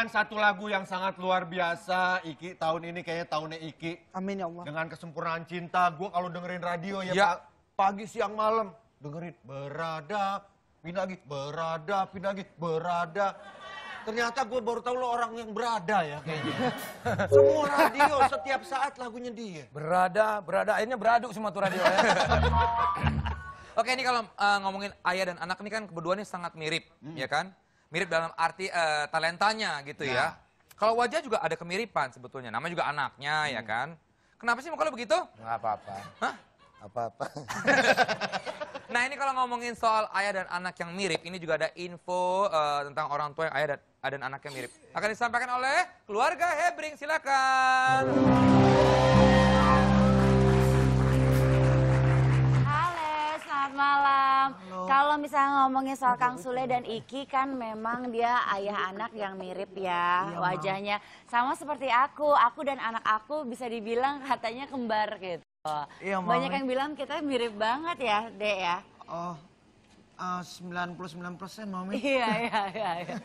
dengan satu lagu yang sangat luar biasa. Iki tahun ini kayaknya tahunnya Iki. Amin ya Allah. Dengan kesempurnaan cinta, gue kalau dengerin radio ya, Ya. Pagi, siang, malam. Dengerin berada, pindah lagi, berada, pindah lagi, berada. Ternyata gue baru tahu lo orang yang berada ya kayaknya. Semua radio setiap saat lagunya dia. Berada, berada, akhirnya beraduk semua tuh radio ya. Oke ini kalau eh, ngomongin ayah dan anak ini kan keduanya sangat mirip, ya kan? Mirip dalam arti eh, talentanya gitu ya. Kalau wajah juga ada kemiripan sebetulnya, namanya juga anaknya ya kan? Kenapa sih muka lo begitu? Nggak apa-apa. Hah? Apa-apa. Nah ini kalau ngomongin soal ayah dan anak yang mirip, ini juga ada info eh, tentang orang tua yang ayah dan, ayah dan anak yang mirip. Akan disampaikan oleh keluarga Hebring, silakan. Malam. Kalau misalnya ngomongin soal Kang Sule dan Iki kan memang dia ayah anak yang mirip ya wajahnya. Sama seperti aku, aku dan anak aku bisa dibilang katanya kembar gitu. Iya. Banyak yang bilang kita mirip banget ya, Dek ya. Oh, ah, 99 persen mami. Iya, iya, iya. iya.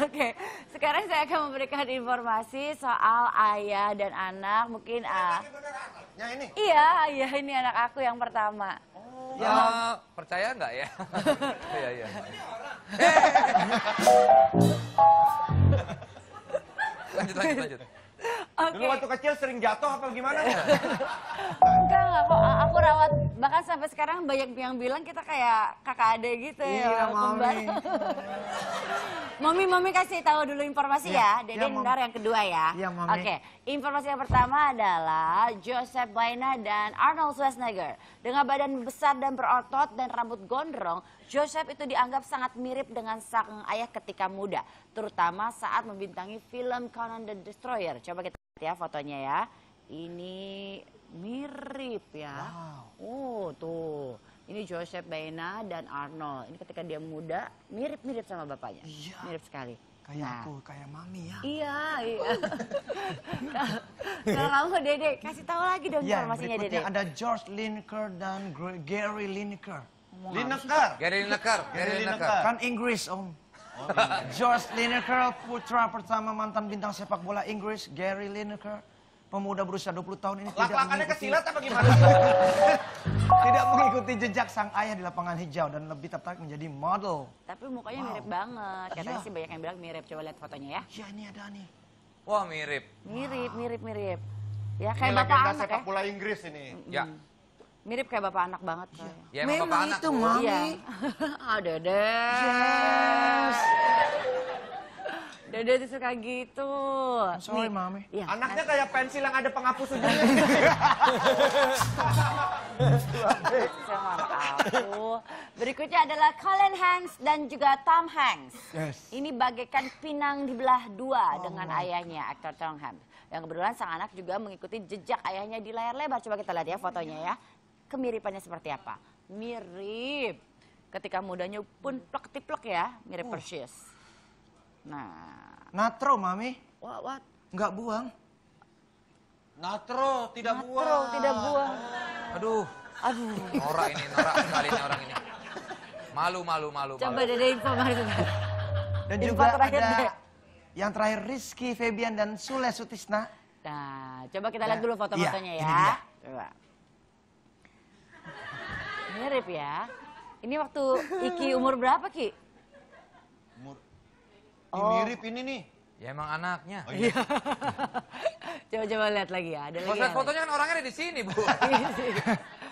Oke, sekarang saya akan memberikan informasi soal ayah dan anak. Mungkin ah, Ya ini. iya, iya ini anak aku yang pertama. Ya, percaya nggak ya? Iya, iya. lanjut, lanjut, lanjut. Oke. Dulu waktu kecil sering jatuh apa gimana? Enggak, enggak kok. Aku rawat, bahkan sampai sekarang banyak yang bilang kita kayak kakak adik gitu Iya, ya. kembar. Mami. Mami, kasih tahu dulu informasi Iya, ya. Dede iya, Mami. ntar yang kedua ya. Iya, Mami. Oke, informasi yang pertama adalah Joseph Baena dan Arnold Schwarzenegger. Dengan badan besar dan berotot dan rambut gondrong, Joseph itu dianggap sangat mirip dengan sang ayah ketika muda. Terutama saat membintangi film Conan the Destroyer. Coba kita lihat ya fotonya ya. Ini mirip ya. Oh tuh. Ini Joseph Baena dan Arnold. Ini ketika dia muda, mirip-mirip sama bapaknya. Iya. Mirip sekali. Kayak Nah. aku, kayak mami ya. Iya, iya. Kalau kamu Dede, kasih tahu lagi dong Ya, informasinya Dede. berikutnya ada George Lineker dan Gary Lineker. Lineker. Gary Lineker, Gary Lineker. Lineker. Kan Inggris, Om. George Lineker, putra pertama mantan bintang sepak bola Inggris, Gary Lineker. Pemuda berusia 20 tahun ini tidak mengikuti, kesilat apa gimana sih? tidak mengikuti jejak sang ayah di lapangan hijau dan lebih tertarik menjadi model. Tapi mukanya Wow. mirip banget. Katanya Iya. sih banyak yang bilang mirip. Coba lihat fotonya ya. Ya ini ada nih. Wah mirip. Mirip, mirip, mirip. Ya Ini kayak bapak legenda anak sepak ya. bola Inggris ini. Ya, Mirip kayak bapak anak banget. ya bapak Memang anak. itu, Bu. Mami. Iya. ah, Dede. Yes. Dede tuh suka gitu. Sorry, Nih. Mami. Iya. Anaknya kayak pensil yang ada penghapus ujungnya. Berikutnya adalah Colin Hanks dan juga Tom Hanks. Yes. Ini bagaikan pinang dibelah dua dengan ayahnya, aktor Tom Hanks. Yang kebetulan sang anak juga mengikuti jejak ayahnya di layar lebar. Coba kita lihat ya fotonya ya. Kemiripannya seperti apa? Mirip. Ketika mudanya pun plek-tiplek ya, mirip persis. Nah, Natro, Mami. what, what? Nggak buang. Natro tidak Natro, buang. tidak buang. Aduh, Aduh, norak ini, norak sekali ini orang ini. Malu, malu, malu, coba malu. dede informasi. Dan Info juga terakhir, ada Dek. yang terakhir Rizky Febian dan Sule Sutisna. Nah, coba kita lihat Ya, dulu foto-fotonya iya, ya. ini dia. Coba. Mirip ya. Ini waktu Iki umur berapa, Ki? Umur- Oh. mirip ini nih. Ya emang anaknya. Oh, iya. Coba-coba lihat lagi ya. Ada lagi. Proses fotonya kan orangnya ada di sini, Bu.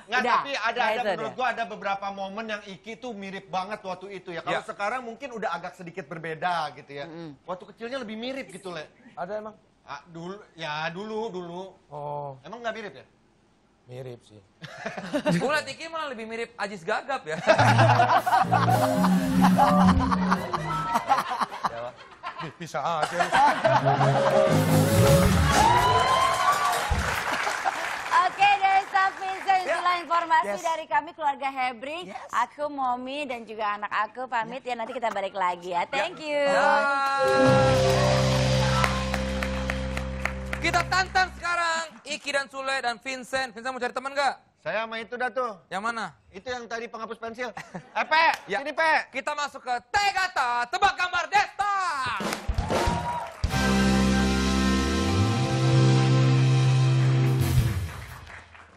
Nggak, Udah, tapi ada, nah ada itu menurut gua ada beberapa momen yang Iki tuh mirip banget waktu itu ya. Kalau Ya. sekarang mungkin udah agak sedikit berbeda gitu ya. Waktu kecilnya lebih mirip gitu, Le. Ada emang? Ah, dulu, ya dulu, dulu. Oh, Emang nggak mirip ya? mirip sih. Gue liat Iki malah lebih mirip Ajis Gagap ya. Bisa aja. Oke, dari Staff Vincent, itulah informasi Yes. dari kami keluarga Hebring. Yes. Aku, Momi, dan juga anak aku pamit ya. Nanti kita balik lagi ya. Thank you. Kita tantang sekarang Iki dan Sule dan Vincent. Vincent mau cari teman nggak? Saya sama itu dah tuh. Yang mana? Itu yang tadi penghapus pensil. Eh, Pe, Ya. sini, Pe. Kita masuk ke Tegata, tebak gambar Desta.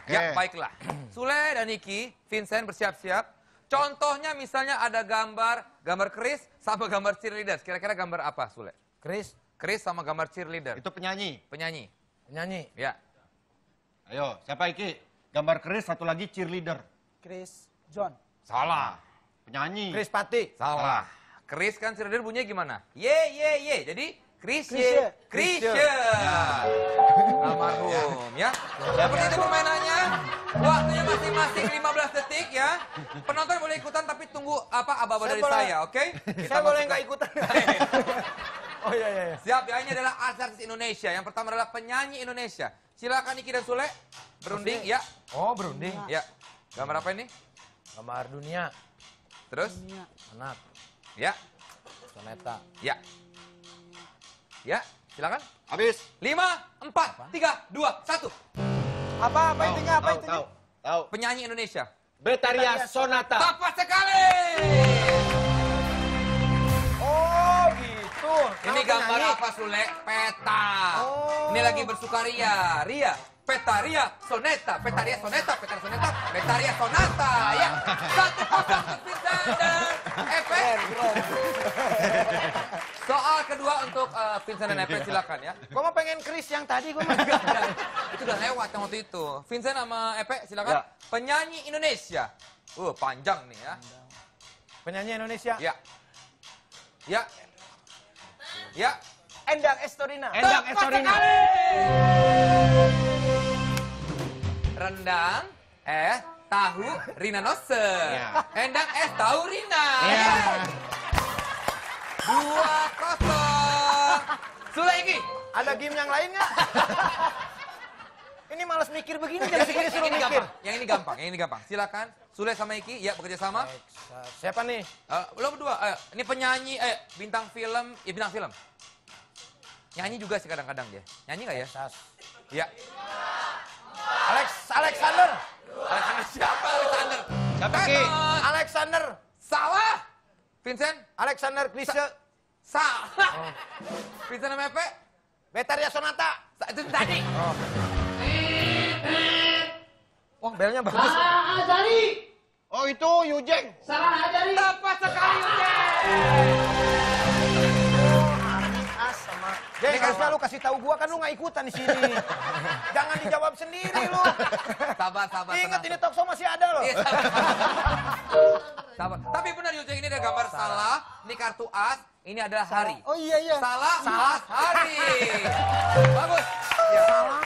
Oke. Ya, baiklah. Sule dan Niki, Vincent bersiap-siap. Contohnya misalnya ada gambar, gambar Chris sama gambar cheerleader. Kira-kira gambar apa, Sule? Chris, Chris sama gambar cheerleader. Itu penyanyi. Penyanyi. penyanyi. Ya. Ayo, siapa Iki? Gambar Chris, satu lagi cheerleader. Chris John. Salah. Penyanyi. Chris Pati. Salah. Chris kan cheerleader bunyinya gimana? Ye, ye, ye. Jadi Chris Chris ye. ye. Chris ye. Almarhum ya. Seperti itu permainannya. Waktunya masing-masing 15 detik ya. Penonton boleh ikutan tapi tunggu apa aba-aba Saya dari boleh- saya, oke? Kita Saya boleh nggak ikutan? oh iya iya. iya. Siap ya, ini adalah artis Indonesia. Yang pertama adalah penyanyi Indonesia. Silakan Niki dan Sule. Berunding, ya. Oh berunding. Ya. Gambar apa ini? Gambar dunia. Terus? Anak. Ya. Soneta. Ya. Ya, silakan. Habis. Lima, empat, tiga, dua, satu. Apa apa Tahu, intinya apa tahu, intinya? Tahu, tahu. Penyanyi Indonesia. Betaria Sonata. Tepat sekali. Oh gitu. Ini gambar apa Sule? Peta. Oh. Ini lagi bersukaria. Ria. Petaria Soneta. Petaria Soneta. Petaria Soneta. Petaria Sonata. Ya. Satu kosong untuk Vincent dan Epe. Soal kedua untuk eh, Vincent dan Epe silakan ya. Gua mau pengen Chris yang tadi gua mah. itu udah lewat yang waktu itu. Vincent sama Epe silakan. Ya. Penyanyi Indonesia. Uh, panjang nih ya. Penyanyi Indonesia. Ya. Ya. Ya. Endang Estorina. Endang Tepat Estorina. sekali. Rendang, eh, tahu, Rina Nose. Ya. Endang, es, tahu, Rina. Ya. Dua kosong. Sulaiki. Ada game yang lain nggak? ini malas mikir begini jam segini suruh Yang ini mikir. gampang. Yang ini gampang. Yang ini gampang. Silakan. Sule sama Iki, ya bekerja sama. Siapa nih? Eh, lo berdua, eh, ini penyanyi, eh, bintang film, ya bintang film. Nyanyi juga sih kadang-kadang dia. Nyanyi nggak ya? Sas. Ya. Alex Alexander. Alexander siapa Alexander? Siapa, Ki? Betul. Alexander. Salah. Vincent? Alexander Klise. Salah. Vincent sama Epe? Betaria Sonata. Sa- Itu tadi. Wah, belnya bagus. Oh itu Yujeng. Tepat sekali, As sama. Jadi Ini harusnya lu kasih tahu gua kan lu nggak ikutan di sini. Jangan dijawab sendiri lu. Sabar, sabar. Ingat ini talk show masih ada loh. Iya, sabar. sabar. Tapi benar Yujeng ini ada gambar salah. Ini kartu as. Ini adalah hari. Oh iya iya. Salah, salah, hari. Bagus. Ya. Salah.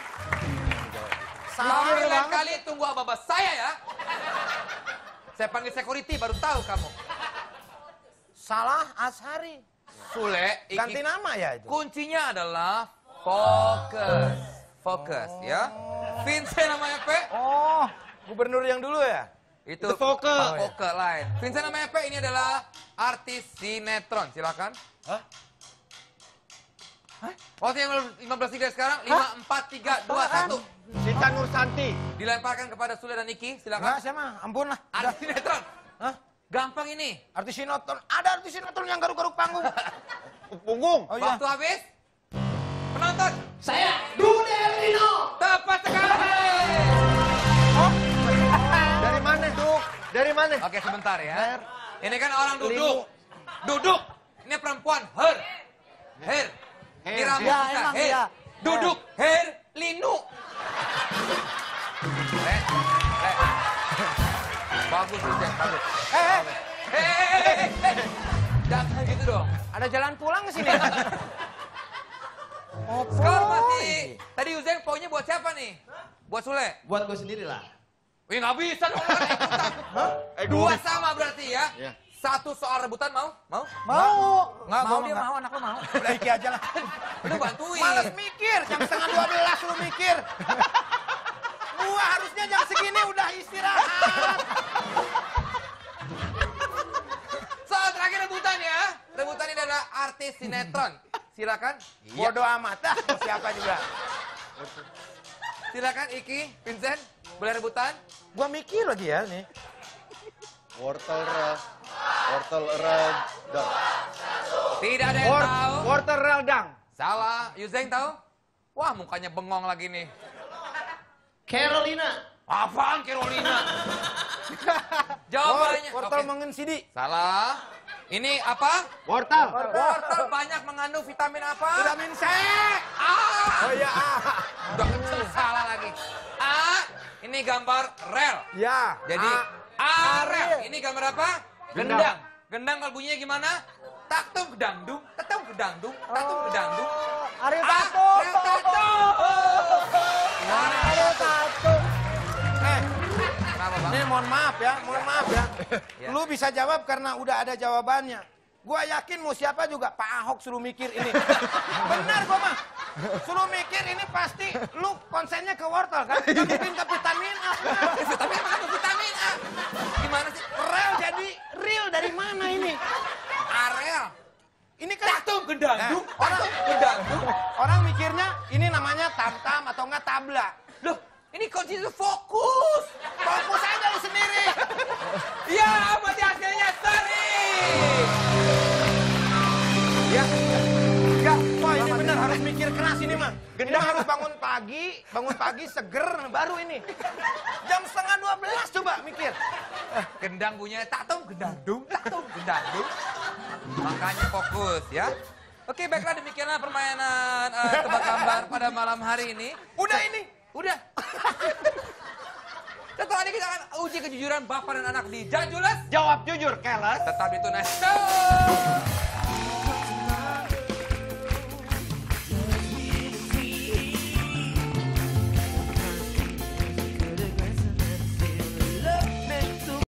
Salah lain kali tunggu ababa saya ya. Saya panggil security baru tahu kamu. Salah Ashari. Sule, Iki, Ganti nama ya itu. kuncinya adalah fokus. Fokus ya. Vincent sama Epe Oh, gubernur yang dulu ya? itu, Itu fokus. Pak Foke lain. Vincent sama Epe ini adalah artis sinetron. Silakan. Hah? Waktu yang 15 tiga sekarang 5 4 3 2 1. Sita Nursanti. Dilemparkan kepada Sule dan Iki. Enggak, Silakan. saya mah ampun lah. Artis sinetron. Hah? Gampang ini. Artis sinetron. Ada artis sinetron yang garuk-garuk panggung. Punggung. Oh iya. Waktu habis. Penonton. Saya Dude Elino. Tepat sekali. Dari mana? Duk. Dari mana? Oke sebentar ya. Ini kan orang duduk. Duduk. Ini perempuan. Her. Her. Ini Her, rambut ya, kita. emang Her. iya. Duduk. Her. Linu. Le. Bagus, Vincent. Bagus. Eh, eh, Hei, hei, hei, hei, hei. Jangan gitu dong. ada jalan pulang ke sini. oh, Skor masih. Tadi Uzain poinnya buat siapa nih? Buat Sule. Buat gue sendiri lah. Wih nggak bisa dong ikutan. Eh, Dua dua. sama berarti ya. Iya. Satu soal rebutan mau? Mau? Mau. Enggak, mau dia nggak. mau, anak lo mau. Udah iki aja lah. Lu bantuin. Males mikir, jam setengah 12 lu mikir. Gua harusnya jam segini udah istirahat. Soal terakhir rebutan ya. Rebutan ini adalah artis sinetron. Silakan. Bodoh amat mau siapa juga. Silakan Iki, Vincent, boleh rebutan? Gua mikir lagi ya nih. Wortel rel. Wortel redang. Tidak ada yang Wor tahu. wortel redang. Salah. Yuzeng tahu? Wah, mukanya bengong lagi nih. Carolina. Apaan Carolina? Jawabannya. Wortel Oke. mengensidi. Salah. Ini apa? Wortel. Wortel banyak mengandung vitamin apa? Vitamin C. A. Oh ya, ah. Udah kecil salah lagi. A. Ini gambar rel. Ya. Jadi ah. A rel. Ini gambar apa? Gendang. Gendang kalau bunyinya gimana? Taktum gedangdung, taktum gedangdung, taktum gedangdung. Ariel A. mohon maaf ya, mohon maaf ya. Ya. Lu bisa jawab karena udah ada jawabannya. Gua yakin mau siapa juga Pak Ahok suruh mikir ini. Benar gua mah. Suruh mikir ini pasti lu konsennya ke wortel kan? Gak mungkin ke vitamin A. Tapi emang ada vitamin A. Gimana sih? Rel jadi real dari mana ini? Areal. Ini kan gedangdung, Eh, orang taktum gedangdung. orang mikirnya ini namanya tam-tam atau enggak tabla. Loh, ini kunci itu fokus. Fokus aja lu sendiri. Ya, berarti hasilnya sorry. Ya, Ya, wah ini benar harus mikir keras ini mah. Mah harus bangun pagi, bangun pagi seger baru ini. Jam setengah 12 coba mikir. gendang punya taktum gedangdung, taktum gedangdung. Makanya fokus ya. Oke, baiklah demikianlah permainan eh, tebak gambar pada malam hari ini. Udah ini. Udah. Setelah ini kita akan uji kejujuran bapak dan anak di Jajules. Jawab jujur, Keles. Tetap di Tunas Show.